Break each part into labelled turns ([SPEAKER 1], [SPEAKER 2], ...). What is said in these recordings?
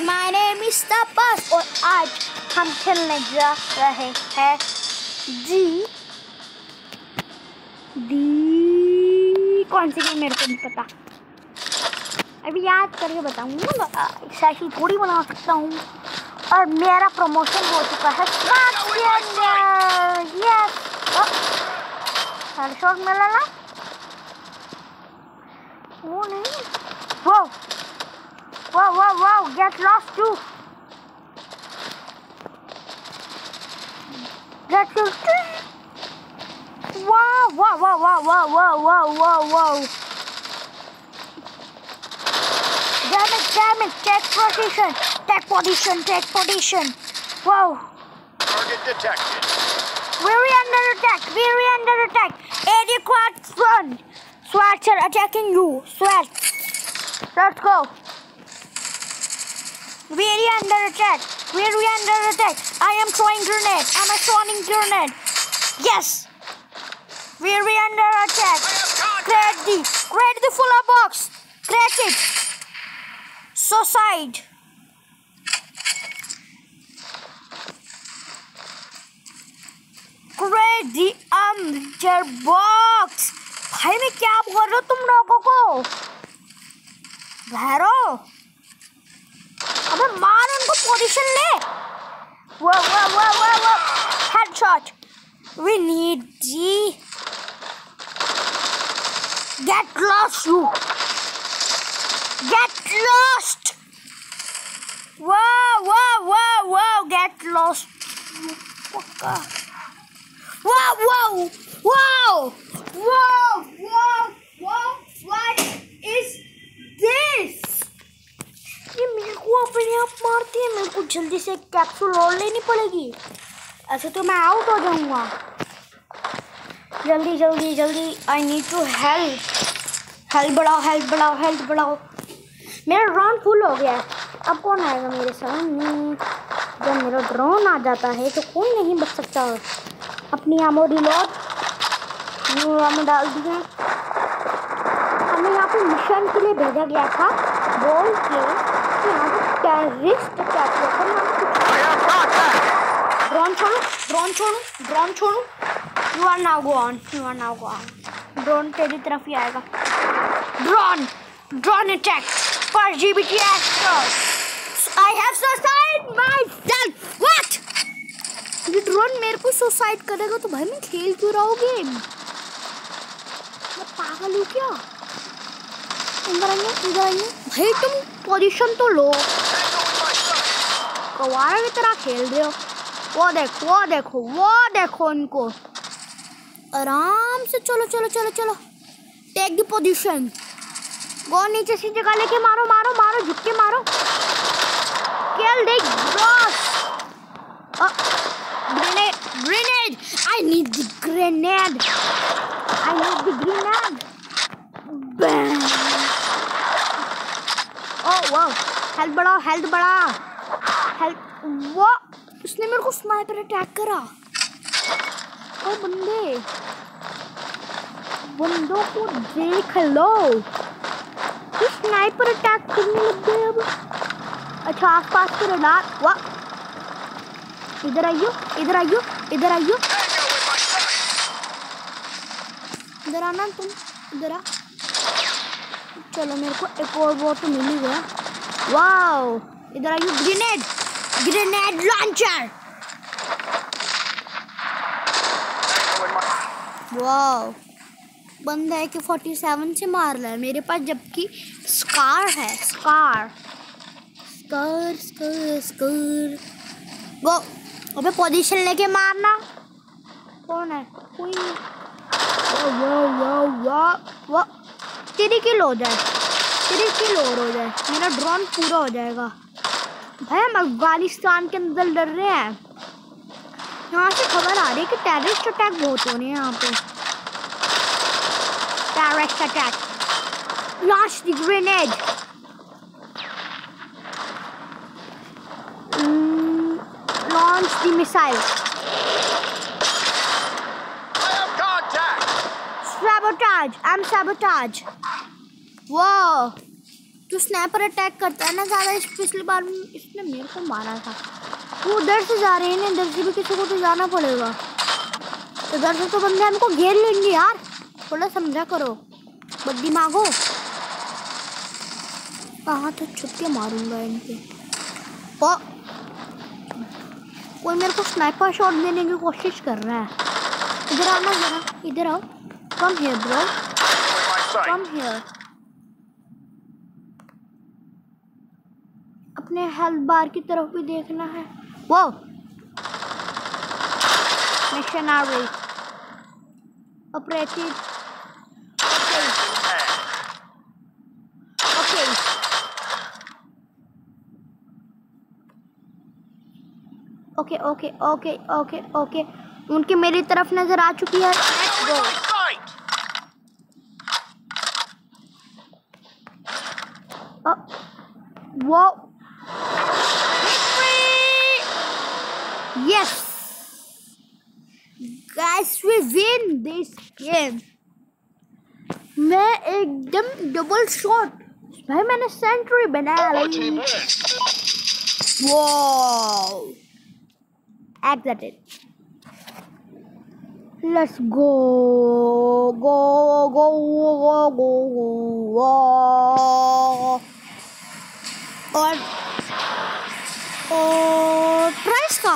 [SPEAKER 1] My name is तपस और आज हम खेलने जा रहे हैं जी डी कौन सी गेम मेरे को नहीं पता। अभी याद करके बताऊँगा एक्साइटी थोड़ी बना सकता हूँ। और मेरा प्रमोशन हो चुका है यस हेडशॉट मिला ना? वो नहीं। वो Wow, wow, wow, get lost too. Get lost. Wow, wow, wow, wow, wow, wow, wow, wow, wow. Damn it, damn it, take position, take position, take position. Wow.
[SPEAKER 2] Target detected.
[SPEAKER 1] We're under attack, we're under attack. Adequate front. Swats are attacking you. Swats. Let's go. Very under attack. Very under attack. I am throwing grenade. I'm a throwing grenade. Yes. Very under attack.
[SPEAKER 2] I have contact.
[SPEAKER 1] Crack the. Crack the full box. Crack it. Suicide. Crack the under box. भाई मैं क्या बोल रहा हूँ तुम लोगों को भैरो अबे मार उनको पोजीशन ले वो वो वो वो वो headshot we need ji get lost you get lost wow wow wow wow get lost you fucker wow wow wow wow wow मारती है मेरे को, जल्दी से कैप्सूल और लेनी पड़ेगी। ऐसे तो मैं आउट हो जाऊँगा। जल्दी जल्दी जल्दी I need to help help बढ़ाओ हेल्प बढ़ाओ हेल्प बढ़ाओ। मेरा ड्रोन फुल हो गया है। अब कौन आएगा मेरे सामने? जब मेरा ड्रोन आ जाता है तो कोई नहीं बच सकता। अपनी आमो रिलोड न्यू आमो डाल दिए हमें यहाँ पे मिशन के लिए भेजा गया था। बोल के। यहाँ टेररिस्ट अटैक हुआ था
[SPEAKER 2] contact.
[SPEAKER 1] ड्रोन छोड़ो ड्रोन छोड़ो ड्रोन छोड़ो you are now go on you are now go on drone तेरी तरफ़ ही आएगा। ड्रोन ड्रोन अटैक पर GBT actor I have suicide myself what ये ड्रोन मेरे को सुसाइड करेगा तो भाई मैं खेल क्यों रहा हूँ गेम मैं पागल हूँ क्या? इधर आइए इधर आइए। भाई तुम? पोजीशन तो लो। कवारा की तरह खेल रहे हो। वो देखो वो देखो वो देखो इनको। आराम से चलो चलो चलो चलो। टेक द पोजीशन वो नीचे से जगह लेके मारो मारो मारो, झुक के मारो। Kill the boss. Grenade grenade I need the grenade I need the grenade wow health बढ़ाओ हेल्थ बढ़ा। हेल्थ वो उसने मेरे को स्नाइपर अटैक करा। ओ बंदे, बंदों को देख लो। स्नाइपर अटैक करने लग गए अब। अच्छा आस पास के रडार वाह। इधर आइयो इधर आइयो इधर आइयो. इधर आना तुम, इधर आ। चलो, मेरे को एक और वो तो मिल ही। गया वाओ इधर आइयो ग्रेनेड ग्रेनेड लॉन्चर. वाओ बंदा है कि फोर्टी सेवन से मार रहा है। मेरे पास जबकि स्कार है। Scar scar scar scar go अबे पोजीशन लेके मारना। कौन है? कोई नहीं। वो वो वो वो वो तेरी किल हो जाए। तेरी किल और हो जाए। मेरा ड्रोन पूरा हो जाएगा। भाई, हम अफ़गानिस्तान के अंदर डर रहे हैं। यहाँ से खबर आ रही है कि टेररिस्ट अटैक बहुत हो रहे हैं यहाँ पे। Terrorist attack launch the grenade
[SPEAKER 2] launch the missile
[SPEAKER 1] sabotage. I'm sabotage. Whoa जो स्नैपर अटैक करता है ना, ज़्यादा इस पिछली बार इसने मेरे को मारा था। वो उधर से जा रहे हैं ना इधर से भी किसी को तो जाना पड़ेगा। इधर से तो बंदे हमको घेर लेंगे यार। थोड़ा समझा करो। बट दिमागो कहाँ तो छुप के मारूँगा इनके? ओ कोई मेरे को स्नाइपर शॉट देने की कोशिश कर रहा है। इधर आओ ना, जरा। इधर आओ।
[SPEAKER 2] In my sight.
[SPEAKER 1] Come here अपने हेल्थ बार की तरफ़ भी देखना है। वो missionary operative okay okay okay okay okay okay उनकी मेरी तरफ़ नज़र आ चुकी है। Let's
[SPEAKER 2] In
[SPEAKER 1] whoa. Yes. Guys, we win this game. मैं एकदम डबल शॉट भाई मैंने सेंचुरी बनाया
[SPEAKER 2] Our team wins.
[SPEAKER 1] Wow.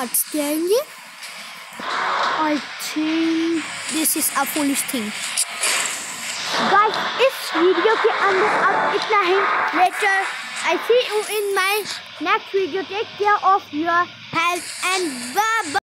[SPEAKER 1] Price cards देंगे I think this is a foolish thing guys इस वीडियो के अंदर अब इतना ही। Later I see you in my next video take care of your health and bye